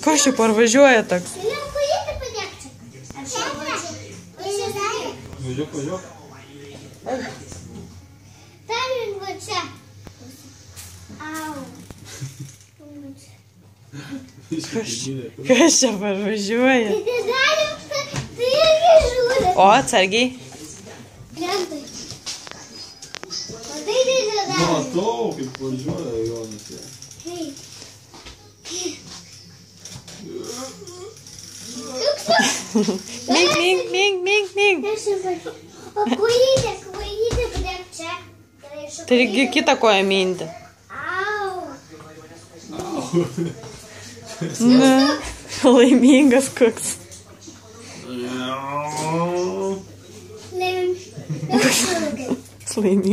Kas čia parvažiuoja toks? Važiuok, važiuok. Dar link va čia. Au. Kas čia parvažiuoja? O, atsargiai. Lentai. Matai, tai dalim. Matau, kaip važiuoja Jonas. Mink, mink, mink, mink, mink. Tirgi такое minda. Nē, laimīgas koks. Laimīgas.